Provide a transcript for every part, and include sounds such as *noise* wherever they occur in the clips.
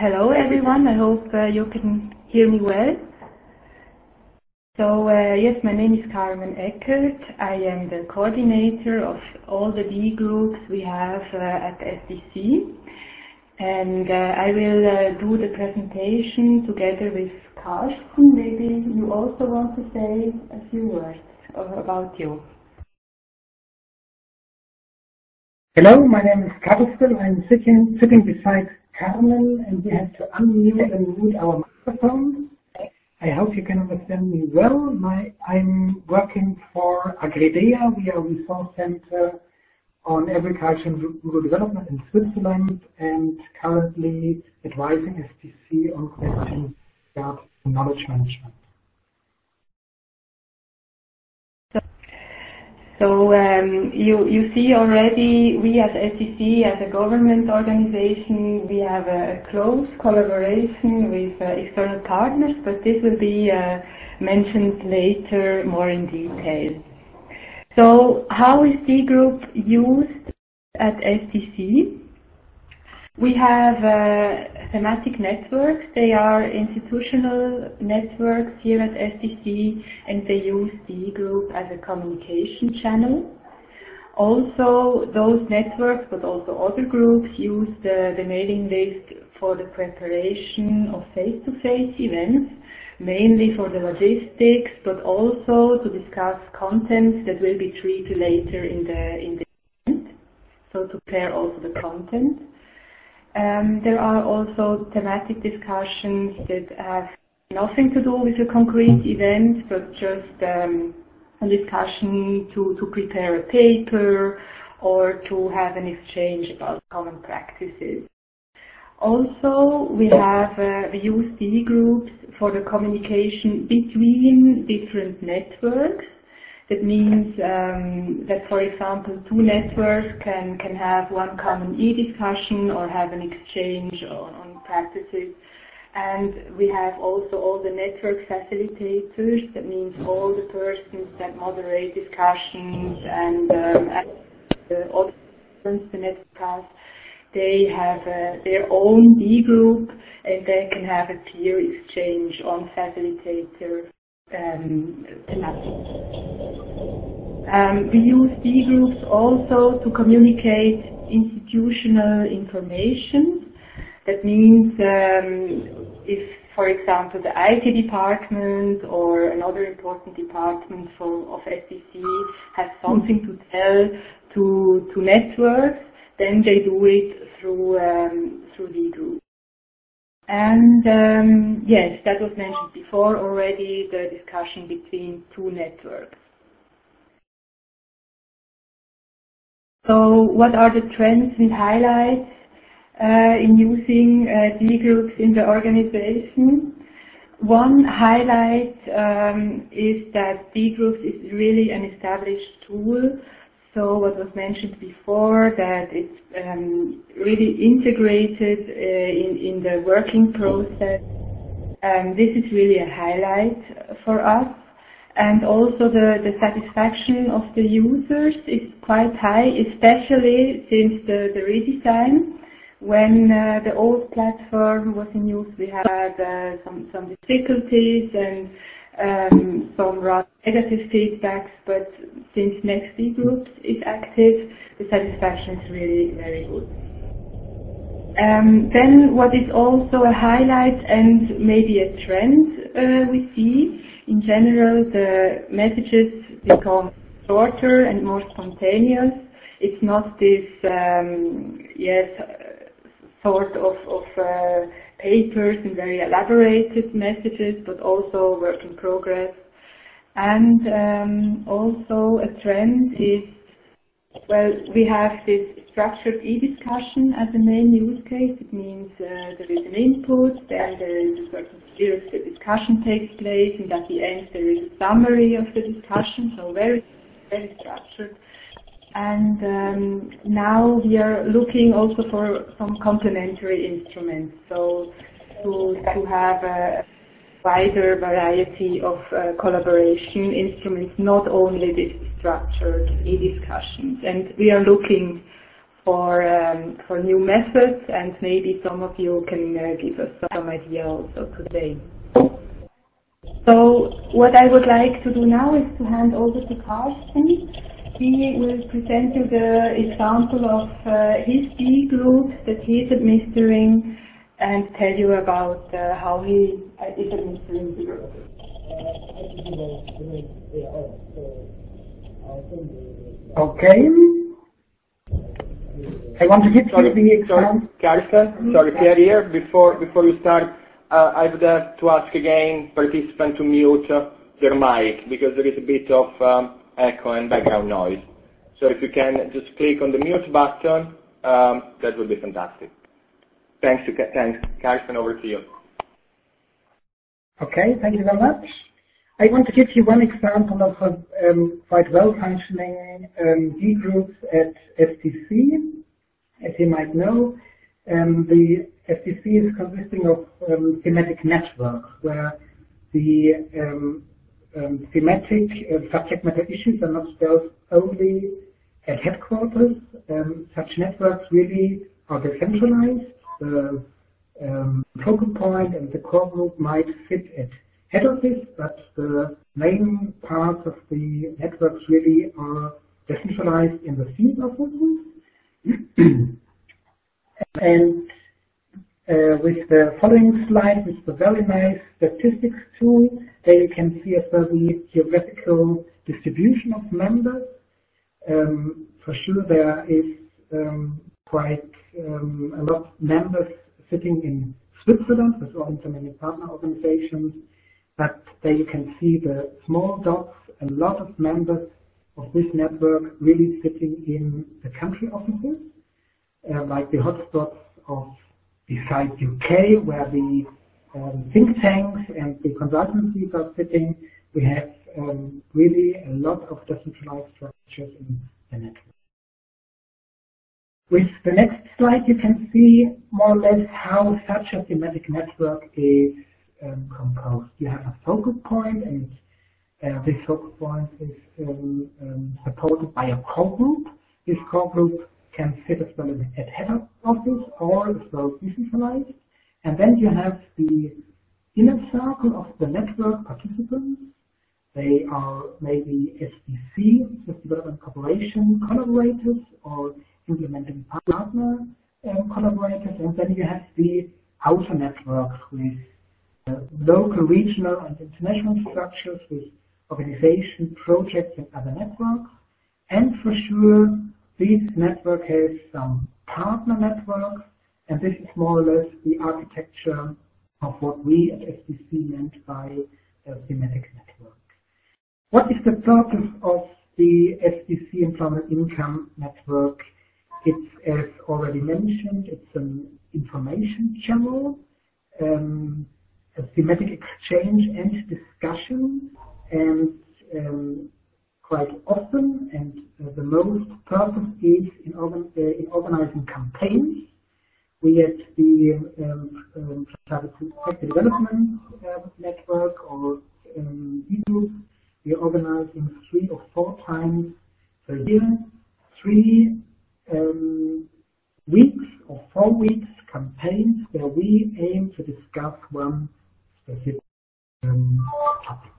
Hello everyone, I hope uh, you can hear me well. So uh, yes, my name is Carmen Eckter. I am the coordinator of all the D groups we have uh, at SDC. And uh, I will uh, do the presentation together with Carsten. Maybe you also want to say a few words about you. Hello, my name is Carsten. I'm sitting, sitting beside Carmen and we have to unmute and mute our microphone. I hope you can understand me well. My, I'm working for Agridea. We are a resource center on agriculture and rural development in Switzerland and currently advising SDC on questions about knowledge management. So um, you, you see already, we as SDC, as a government organization, we have a close collaboration with uh, external partners, but this will be uh, mentioned later more in detail. So how is D Group used at SDC? We have uh, thematic networks. They are institutional networks here at SDC and they use D Group as a communication channel. Also, those networks, but also other groups, use the, the mailing list for the preparation of face-to-face -face events, mainly for the logistics, but also to discuss content that will be treated later in the, in the event. So to pair also the content. Um, there are also thematic discussions that have nothing to do with a concrete event, but just um, a discussion to, to prepare a paper or to have an exchange about common practices. Also, we have uh, the USD groups for the communication between different networks. That means um, that, for example, two networks can, can have one common e-discussion or have an exchange on, practices. And we have also all the network facilitators, that means all the persons that moderate discussions and um, the audience, the network they have their own D group and they can have a peer exchange on facilitator um, we use D groups also to communicate institutional information. That means um, if, for example, the IT department or another important department for, of SDC has something to tell to, to networks, then they do it through, um, through D groups. And um, yes, that was mentioned before already, the discussion between two networks. So what are the trends and highlights uh, in using uh, D groups in the organization? One highlight um, is that D groups is really an established tool so what was mentioned before, that it's um, really integrated uh, in, in the working process. Um, this is really a highlight for us. And also the, the satisfaction of the users is quite high, especially since the, the redesign. When uh, the old platform was in use, we had uh, some, some difficulties and um, some rather negative feedbacks, but since NextD Groups is active, the satisfaction is really very good. Um, then what is also a highlight and maybe a trend uh, we see, in general the messages become shorter and more spontaneous. It's not this, um, yes, sort of, of uh, papers and very elaborated messages, but also work in progress. And um, also a trend is, well, we have this structured e-discussion as a main use case. It means uh, there is an input, then there is a certain period the discussion takes place, and at the end there is a summary of the discussion, so very, very structured. And um, now we are looking also for some complementary instruments, so to, to have a wider variety of uh, collaboration instruments, not only this structured e-discussions. And we are looking for um, for new methods, and maybe some of you can uh, give us some idea also today. So what I would like to do now is to hand over to Carsten. He will present you the example of uh, his D group that he is administering and tell you about uh, how he uh, is administering the group. Okay. I want to give Sorry, you the sorry, example. Carsten, sorry, Pierre here. Before before you start, uh, I would have to ask again participants to mute uh, their mic because there is a bit of um, echo and background noise. So if you can just click on the mute button, um, that would be fantastic. Thanks, to, thanks, Carsten. Over to you. Okay, thank you very much. I want to give you one example of a um, quite well-functioning um, D groups at SDC. As you might know, um, the SDC is consisting of um, thematic networks where the um, thematic uh, subject matter issues are not dealt only at headquarters. Um, such networks really are decentralized. The um, focal point and the core group might sit at head office, but the main parts of the networks really are decentralized in the field offices. *clears throat* and uh, with the following slide, with the very nice statistics tool, there you can see as well the geographical distribution of members. Um, for sure, there is um, quite um, a lot of members sitting in Switzerland with all implementing partner organizations, but there you can see the small dots, a lot of members of this network really sitting in the country offices, uh, like the hotspots of besides UK, where the um, think tanks and the consultancies are sitting, we have um, really a lot of decentralized structures in the network. With the next slide, you can see more or less how such a thematic network is um, composed. You have a focal point, and uh, this focal point is um, um, supported by a core group. This core group can sit as well at head office or as well decentralized. And then you have the inner circle of the network participants. They are maybe SDC, Swiss Development Cooperation collaborators or implementing partner um, collaborators. And then you have the outer networks with uh, local, regional, and international structures with organization, projects, and other networks. And for sure, this network has some partner networks, and this is more or less the architecture of what we at SDC meant by a thematic network. What is the purpose of the SDC Employment Income Network? It's, as already mentioned, it's an information channel, um, a thematic exchange and discussion, and um, quite often, and uh, the most purpose is in, organ uh, in organizing campaigns. We at the um, um, Sector Development uh, Network or um, e-group, we organize organizing three or four times per year, three um, weeks or four weeks campaigns where we aim to discuss one specific um, topic.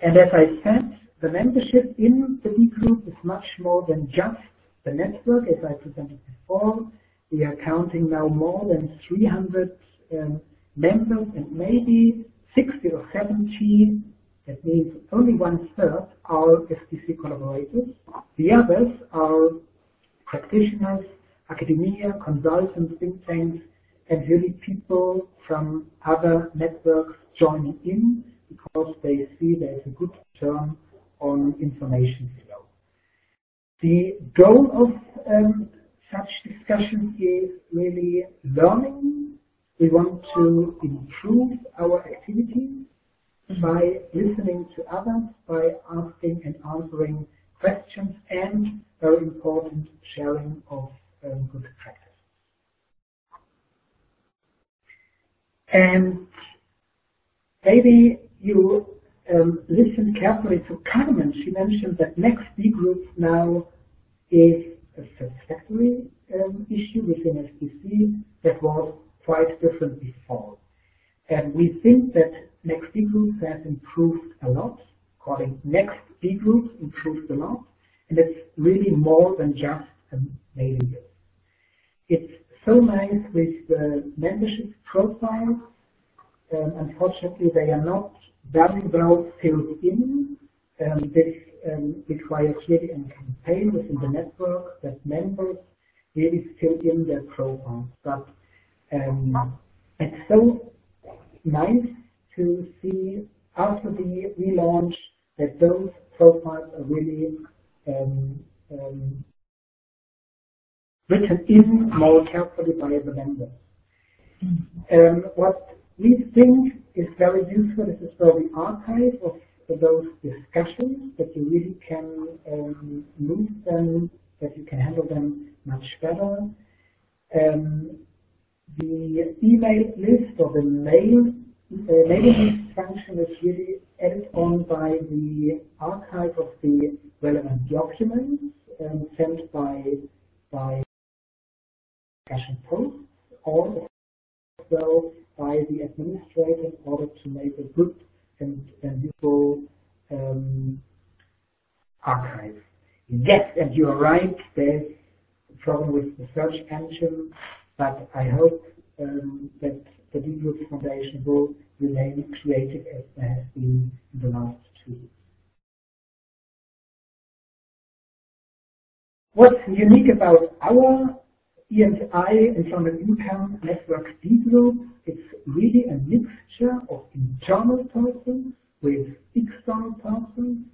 And as I said, the membership in the D group is much more than just the network, as I presented before. We are counting now more than 300 um, members and maybe 60 or 70, that means only one third, are SDC collaborators. The others are practitioners, academia, consultants, think tanks, and really people from other networks joining in because they see there's a good return on information flow. The goal of um, such discussions is really learning. We want to improve our activities by listening to others, by asking and answering questions, and very important, sharing of um, good practice. And maybe you um, listen carefully to Carmen. She mentioned that next D group now is a satisfactory um, issue within SDC that was quite different before. And we think that Next D groups has improved a lot, calling Next D groups improved a lot, and it's really more than just a mailing list. It's so nice with the membership profiles. Um, unfortunately, they are not very well filled in. Um, this um, requires really a campaign within the network that members really fill in their profiles. But um, it's so nice to see after the relaunch that those profiles are really um, um, written in more carefully by the members. Um, what we think is very useful is the archive of those discussions, that you really can um, move them, that you can handle them much better. Um, the email list or the mail uh, mailing list function is really added on by the archive of the relevant documents um, sent by by discussion posts or well by the administrator in order to make a good and, and useful um, archive. Yes, and you are right, there's a problem with the search engine, but I hope um, that the D-Group Foundation will remain creative as it has been in the last two years. What's unique about our ENI, Employment Income Network D Group, it's really a mixture of internal persons with external persons.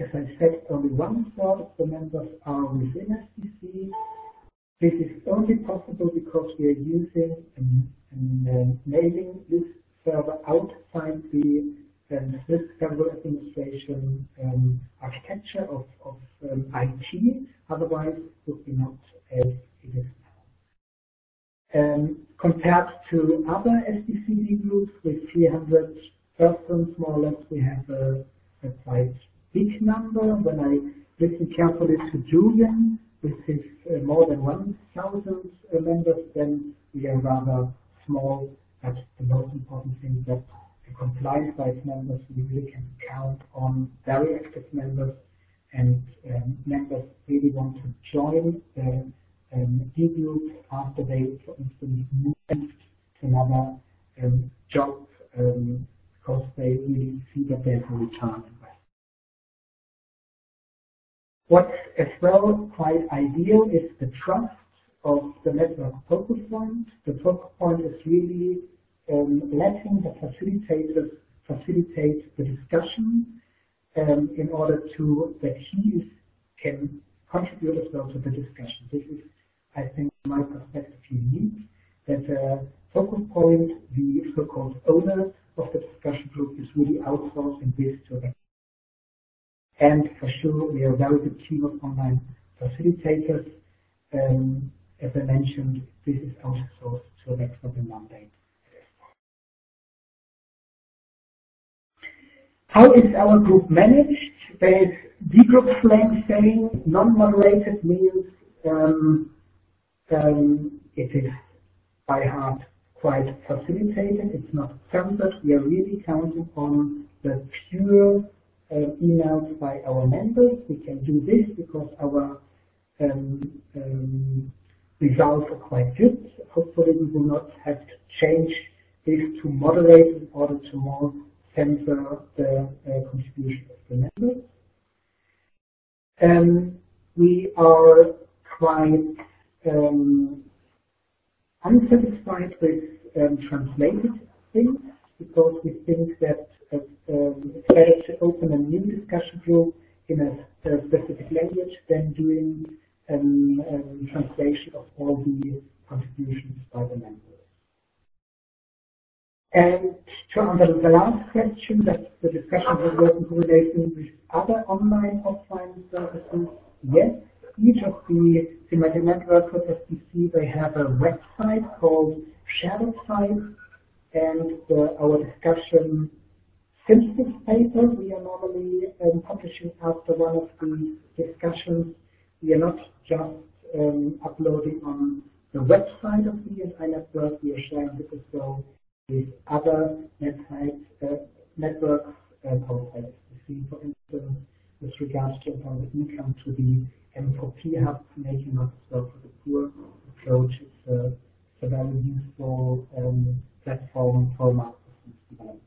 As I said, only one third of the members are within SDC. This is only possible because we are using a mailing list server outside the um, Swiss Federal Administration um, architecture of, of um, IT. Otherwise, it would be not as it is compared to other SDCD groups with 300 persons, more or less, we have a, a quite big number. When I listen carefully to Julian, with his uh, more than 1,000 uh, members, then we are rather small. But the most important thing that the compliance by members, we really can count on very active members and um, members really want to join the um, D groups after they, for instance, moved to another um, job um, because they really see that there's a return What's as well quite ideal is the trust of the network focus point. The focus point is really um, letting the facilitators facilitate the discussion um, in order to that he can contribute as well to the discussion. This is, I think, from my perspective, unique that uh, focus point, the so-called owner of the discussion group, is really outsourcing this to them. and for sure, we are a very good team of online facilitators. Um, as I mentioned, this is outsourced, so that's not a mandate. How is our group managed? There is D-group slang saying non-moderated means um, um, it is by heart quite facilitated. It's not censored. We are really counting on the pure uh, emailed by our members. We can do this because our um, um, results are quite good. Hopefully we will not have to change this to moderate in order to more censor the uh, contribution of the members. Um, we are quite um, unsatisfied with um, translated things because we think that um, it's better to open a new discussion group in a, a specific language than doing um, um, translation of all the contributions by the members. And to answer the last question, that the discussion will work in combination with other online, offline services. Yes, each of the thematic networks of SDC, they have a website called Shadow Site, and uh, our discussion synthesis paper we are normally um, publishing after one of the discussions. We are not just um, uploading on the website of the BSI network, we are sharing this as well with other websites, uh, networks um, outside SDC, for instance, with regards to income to the M4P hub, making well for the poor approach. It's a, a very useful um, platform for master development.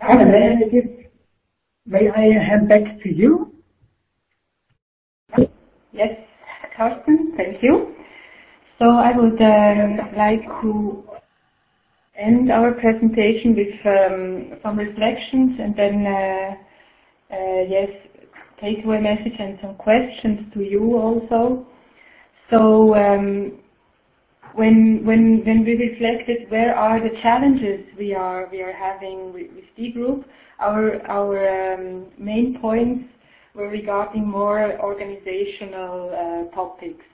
And then may I hand back to you? Yes, Carsten, thank you. So I would um, like to end our presentation with um, some reflections and then, uh, uh, yes, takeaway message and some questions to you also. So um, when when when we reflected where are the challenges we are we are having with, with D group, our our um, main points were regarding more organizational uh, topics.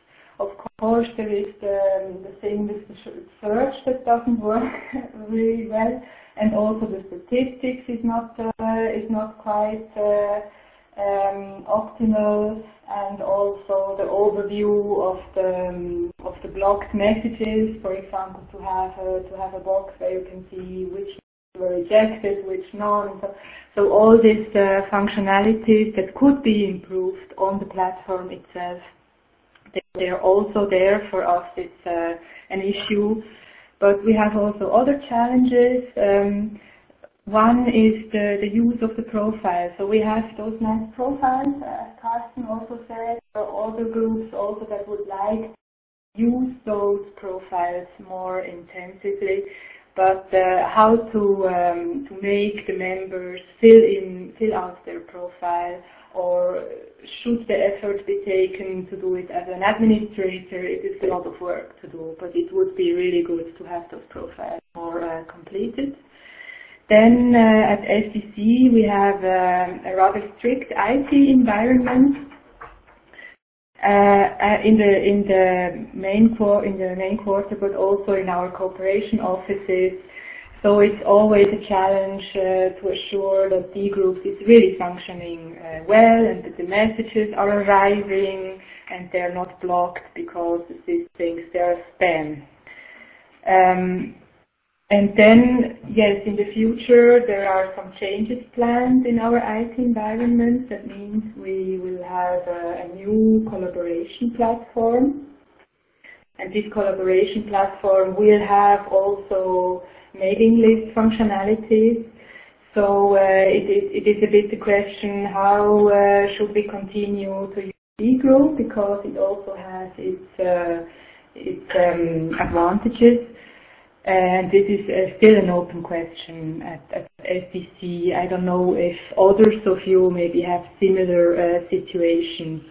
Of course, there is the, the thing with the search that doesn't work *laughs* really well, and also the statistics is not uh, is not quite uh, um, optimal, and also the overview of the um, of the blocked messages. For example, to have a, to have a box where you can see which were rejected, which none. So, so all these uh, functionalities that could be improved on the platform itself they're also there for us. It's uh, an issue. But we have also other challenges. Um, one is the, the use of the profile. So we have those nice profiles, as Carsten also said, or other groups also that would like use those profiles more intensively. But uh, how to um, to make the members fill in fill out their profile or should the effort be taken to do it as an administrator, it is a lot of work to do, but it would be really good to have those profiles more uh, completed. Then uh, at SDC we have uh, a rather strict IT environment. Uh, uh, in the in the main core in the main quarter, but also in our cooperation offices, so it's always a challenge uh, to assure that D groups is really functioning uh, well and that the messages are arriving and they're not blocked because these things they're spam. Um, and then, yes, in the future there are some changes planned in our IT environment. That means we will have a, a new collaboration platform. And this collaboration platform will have also mailing list functionalities. So uh, it, is, it is a bit the question how uh, should we continue to use eGroup because it also has its, uh, its um, advantages. And this is uh, still an open question at, at SDC. I don't know if others of you maybe have similar uh, situations.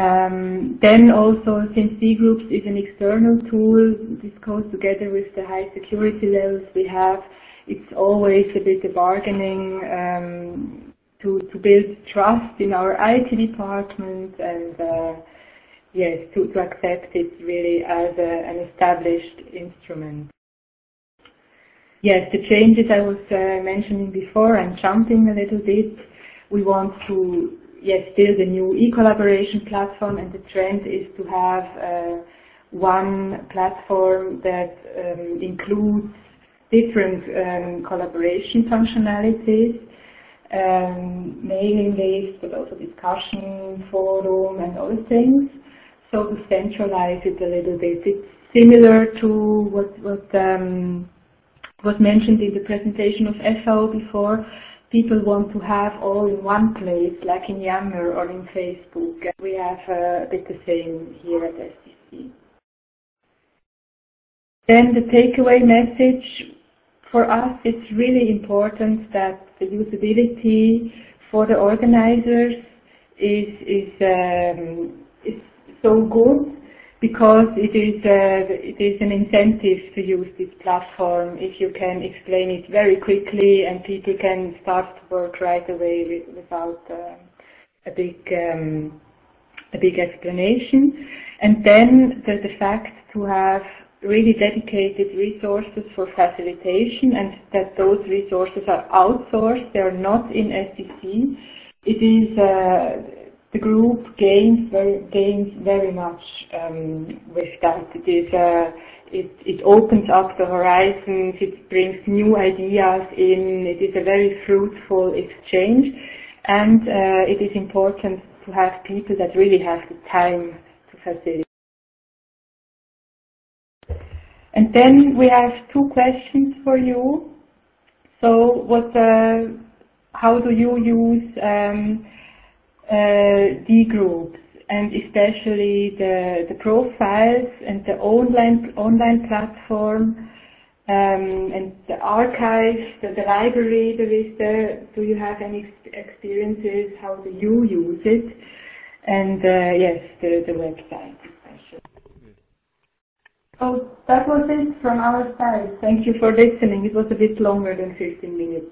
Um, then also, since D-Groups is an external tool, this goes together with the high security levels we have, it's always a bit of bargaining um, to, to build trust in our IT department and uh, yes, to, to accept it really as a, an established instrument. Yes, the changes I was uh, mentioning before, I'm jumping a little bit. We want to yes, still the new e-collaboration platform, and the trend is to have uh, one platform that um, includes different um, collaboration functionalities, um, mailing list, but also discussion forum and other things. So to centralize it a little bit, it's similar to what, what um, was mentioned in the presentation of FAO before, people want to have all in one place, like in Yammer or in Facebook. We have uh, a bit the same here at SDC. Then the takeaway message for us, it's really important that the usability for the organizers is is um, is so good because it is, uh, it is an incentive to use this platform if you can explain it very quickly and people can start to work right away without uh, a big um, a big explanation. And then the, the fact to have really dedicated resources for facilitation and that those resources are outsourced, they are not in SDC. It is, uh, the group gains very, gains very much um, with that. It is, uh, it, it opens up the horizons, it brings new ideas in, it is a very fruitful exchange and uh, it is important to have people that really have the time to facilitate. And then we have two questions for you. So what, uh, how do you use um, D groups and especially the, the profiles and the online, online platform um, and the archives, the, the library there is there. Do you have any experiences? How do you use it? And uh, yes, the, the website especially. That was it from our side. Thank you for listening. It was a bit longer than 15 minutes.